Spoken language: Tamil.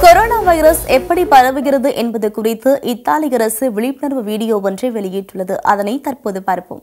கொரோனா வைரஸ் எப்படி பரவுகிறது என்பது குறித்து இத்தாலி அரசு விழிப்புணர்வு வீடியோ ஒன்றை வெளியிட்டுள்ளது. அதனை தற்போது பார்ப்போம்.